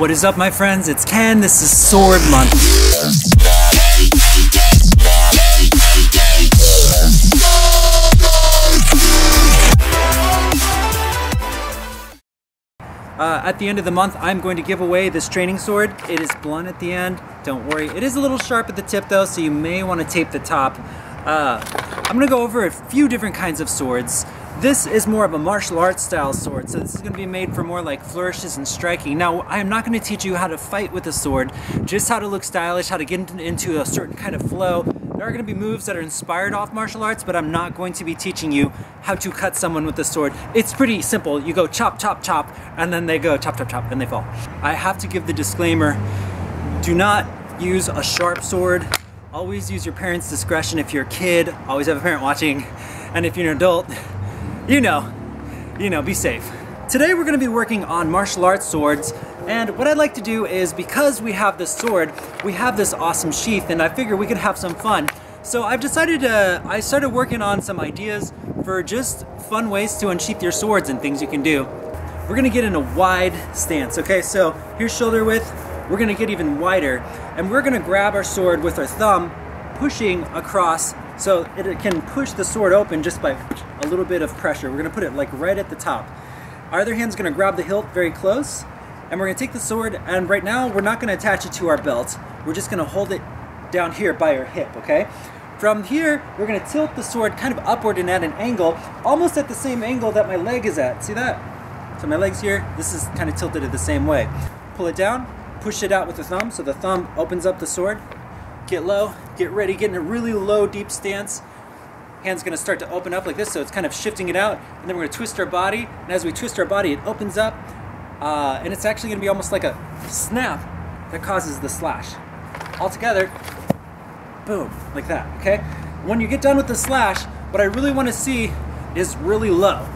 What is up, my friends? It's Ken. This is Sword Month. Uh, at the end of the month, I'm going to give away this training sword. It is blunt at the end. Don't worry. It is a little sharp at the tip, though, so you may want to tape the top. Uh, I'm going to go over a few different kinds of swords. This is more of a martial arts style sword, so this is going to be made for more like flourishes and striking. Now, I am not going to teach you how to fight with a sword, just how to look stylish, how to get into a certain kind of flow. There are going to be moves that are inspired off martial arts, but I'm not going to be teaching you how to cut someone with a sword. It's pretty simple. You go chop, chop, chop, and then they go chop, chop, chop, and they fall. I have to give the disclaimer, do not use a sharp sword. Always use your parents' discretion if you're a kid. Always have a parent watching. And if you're an adult, you know, you know, be safe. Today we're going to be working on martial arts swords and what I'd like to do is because we have this sword, we have this awesome sheath and I figure we could have some fun. So I've decided to, I started working on some ideas for just fun ways to unsheath your swords and things you can do. We're gonna get in a wide stance, okay? So here's shoulder width, we're gonna get even wider and we're gonna grab our sword with our thumb, pushing across so it can push the sword open just by a little bit of pressure. We're gonna put it like right at the top. Our other hand's gonna grab the hilt very close, and we're gonna take the sword, and right now we're not gonna attach it to our belt. We're just gonna hold it down here by our hip, okay? From here, we're gonna tilt the sword kind of upward and at an angle, almost at the same angle that my leg is at. See that? So my leg's here, this is kind of tilted the same way. Pull it down, push it out with the thumb, so the thumb opens up the sword, get low, get ready, get in a really low, deep stance. Hand's gonna start to open up like this, so it's kind of shifting it out. And then we're gonna twist our body, and as we twist our body, it opens up, uh, and it's actually gonna be almost like a snap that causes the slash. All together, boom, like that, okay? When you get done with the slash, what I really wanna see is really low.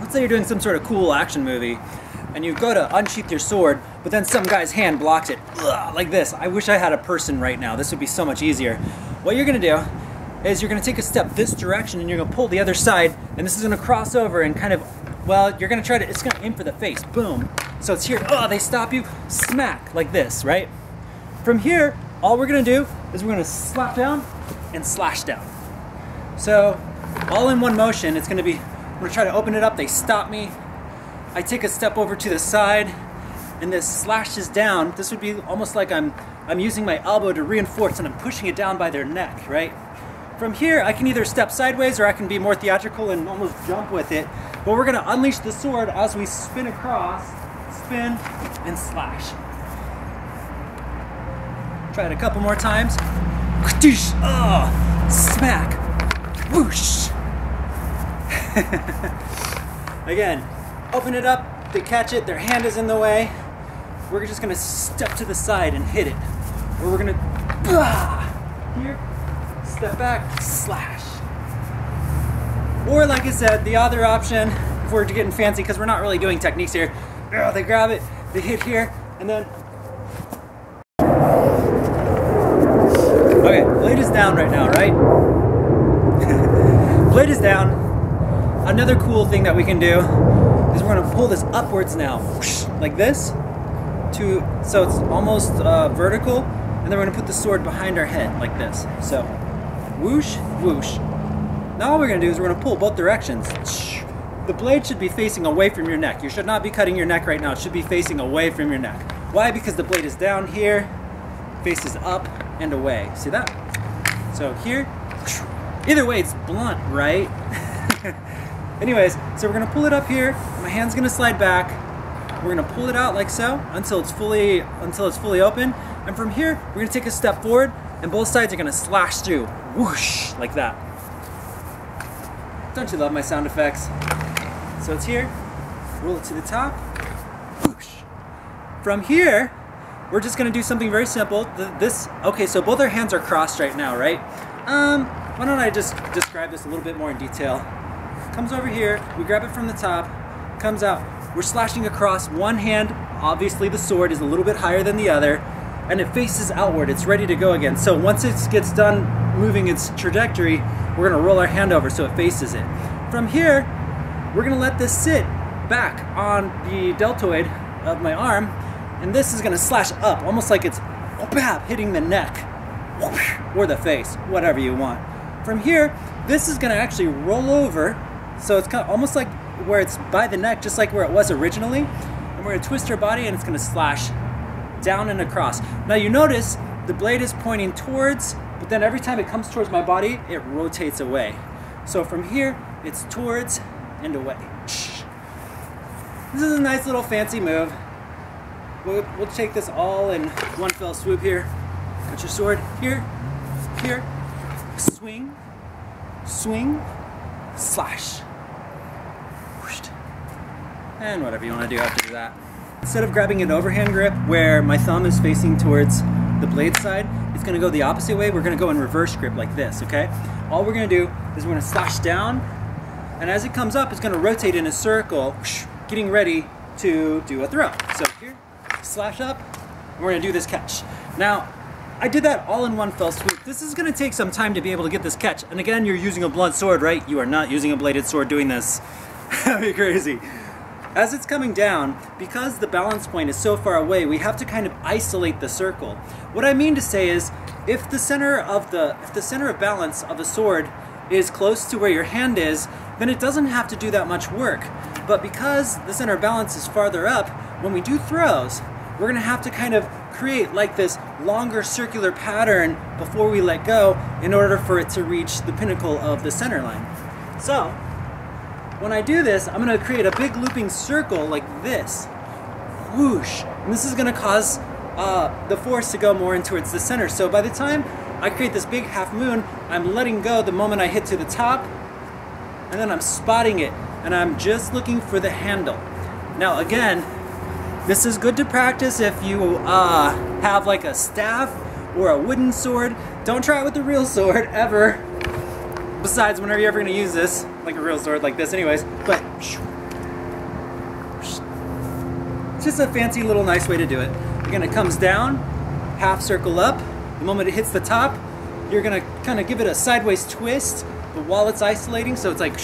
Let's say you're doing some sort of cool action movie, and you go to unsheath your sword, but then some guy's hand blocks it, Ugh, like this. I wish I had a person right now. This would be so much easier. What you're gonna do is you're gonna take a step this direction and you're gonna pull the other side, and this is gonna cross over and kind of, well, you're gonna try to, it's gonna aim for the face, boom. So it's here, oh, they stop you, smack, like this, right? From here, all we're gonna do is we're gonna slap down and slash down. So, all in one motion, it's gonna be, I'm gonna try to open it up, they stop me, I take a step over to the side and this slashes down. This would be almost like I'm, I'm using my elbow to reinforce and I'm pushing it down by their neck, right? From here, I can either step sideways or I can be more theatrical and almost jump with it. But we're gonna unleash the sword as we spin across, spin, and slash. Try it a couple more times. Oh, smack, whoosh. Again, open it up, they catch it, their hand is in the way. We're just gonna step to the side and hit it. Or we're gonna, bah, here, step back, slash. Or like I said, the other option, if we're getting fancy, because we're not really doing techniques here, they grab it, they hit here, and then Okay, blade is down right now, right? blade is down. Another cool thing that we can do is we're gonna pull this upwards now, like this, to so it's almost uh, vertical, and then we're gonna put the sword behind our head like this. So, whoosh, whoosh. Now all we're gonna do is we're gonna pull both directions. The blade should be facing away from your neck. You should not be cutting your neck right now. It should be facing away from your neck. Why? Because the blade is down here, faces up and away. See that? So here, either way, it's blunt, right? Anyways, so we're gonna pull it up here. My hand's gonna slide back. We're gonna pull it out like so until it's fully until it's fully open. And from here, we're gonna take a step forward, and both sides are gonna slash through, whoosh, like that. Don't you love my sound effects? So it's here. Roll it to the top. Whoosh. From here, we're just gonna do something very simple. This okay. So both our hands are crossed right now, right? Um, why don't I just describe this a little bit more in detail? Comes over here, we grab it from the top, comes out. We're slashing across one hand, obviously the sword is a little bit higher than the other, and it faces outward, it's ready to go again. So once it gets done moving its trajectory, we're gonna roll our hand over so it faces it. From here, we're gonna let this sit back on the deltoid of my arm, and this is gonna slash up, almost like it's hitting the neck or the face, whatever you want. From here, this is gonna actually roll over, so it's kind of almost like where it's by the neck, just like where it was originally. And we're gonna twist our body and it's gonna slash down and across. Now you notice the blade is pointing towards, but then every time it comes towards my body, it rotates away. So from here, it's towards and away. This is a nice little fancy move. We'll, we'll take this all in one fell swoop here. Got your sword here, here, swing, swing, slash. And whatever you want to do after that. Instead of grabbing an overhand grip where my thumb is facing towards the blade side, it's going to go the opposite way. We're going to go in reverse grip like this, okay? All we're going to do is we're going to slash down, and as it comes up, it's going to rotate in a circle, getting ready to do a throw. So here, slash up, and we're going to do this catch. Now, I did that all in one fell swoop. This is gonna take some time to be able to get this catch. And again, you're using a blunt sword, right? You are not using a bladed sword doing this. That'd be crazy. As it's coming down, because the balance point is so far away, we have to kind of isolate the circle. What I mean to say is, if the center of the if the center of balance of a sword is close to where your hand is, then it doesn't have to do that much work. But because the center of balance is farther up, when we do throws, we're gonna have to kind of create like this longer circular pattern before we let go in order for it to reach the pinnacle of the center line. So, when I do this, I'm gonna create a big looping circle like this. Whoosh. And this is gonna cause uh, the force to go more in towards the center. So by the time I create this big half moon, I'm letting go the moment I hit to the top, and then I'm spotting it, and I'm just looking for the handle. Now again, this is good to practice if you uh, have like a staff or a wooden sword. Don't try it with a real sword, ever. Besides, whenever you're ever gonna use this, like a real sword like this anyways, but it's just a fancy little nice way to do it. Again, it comes down, half circle up. The moment it hits the top, you're gonna kind of give it a sideways twist, but while it's isolating, so it's like,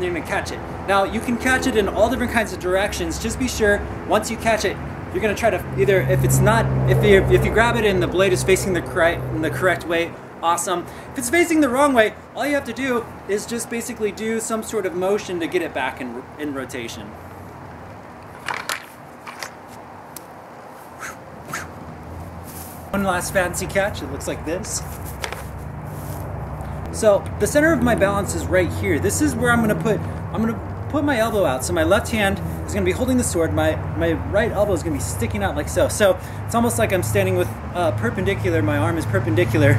you're gonna catch it. Now you can catch it in all different kinds of directions. Just be sure once you catch it, you're gonna try to either if it's not if you if you grab it and the blade is facing the correct in the correct way, awesome. If it's facing the wrong way, all you have to do is just basically do some sort of motion to get it back in in rotation. One last fancy catch, it looks like this. So the center of my balance is right here. This is where I'm gonna put, I'm gonna put my elbow out. So my left hand is going to be holding the sword. My, my right elbow is going to be sticking out like so. So it's almost like I'm standing with uh, perpendicular. My arm is perpendicular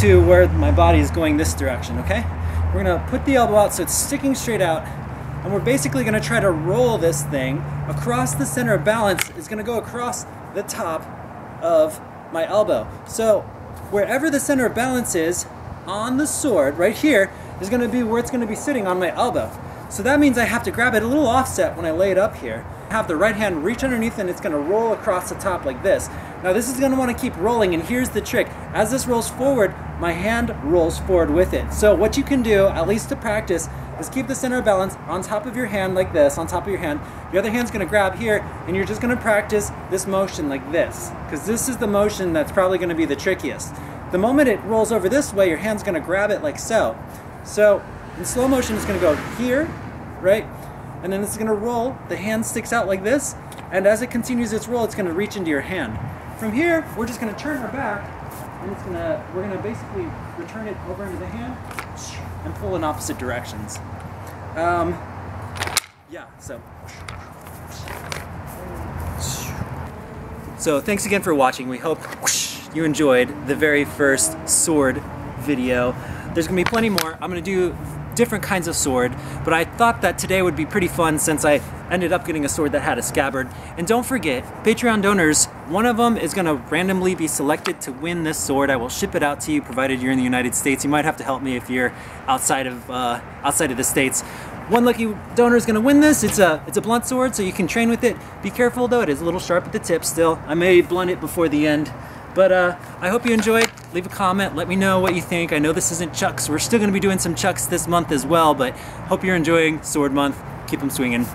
to where my body is going this direction, okay? We're going to put the elbow out so it's sticking straight out. And we're basically going to try to roll this thing across the center of balance. It's going to go across the top of my elbow. So wherever the center of balance is on the sword, right here, is going to be where it's going to be sitting on my elbow. So that means I have to grab it a little offset when I lay it up here. Have the right hand reach underneath and it's gonna roll across the top like this. Now this is gonna wanna keep rolling and here's the trick. As this rolls forward, my hand rolls forward with it. So what you can do, at least to practice, is keep the center of balance on top of your hand like this, on top of your hand. Your other hand's gonna grab here and you're just gonna practice this motion like this. Because this is the motion that's probably gonna be the trickiest. The moment it rolls over this way, your hand's gonna grab it like so. So in slow motion, it's going to go here, right? And then it's going to roll. The hand sticks out like this. And as it continues its roll, it's going to reach into your hand. From here, we're just going to turn our back, and it's to, we're going to basically return it over into the hand and pull in opposite directions. Um, yeah, so. So thanks again for watching. We hope you enjoyed the very first sword video. There's gonna be plenty more. I'm gonna do different kinds of sword, but I thought that today would be pretty fun since I ended up getting a sword that had a scabbard. And don't forget, Patreon donors, one of them is going to randomly be selected to win this sword. I will ship it out to you, provided you're in the United States. You might have to help me if you're outside of uh, outside of the states. One lucky donor is going to win this. It's a it's a blunt sword, so you can train with it. Be careful though; it is a little sharp at the tip. Still, I may blunt it before the end, but uh, I hope you enjoyed. Leave a comment, let me know what you think. I know this isn't Chucks. We're still gonna be doing some Chucks this month as well, but hope you're enjoying Sword Month. Keep them swinging.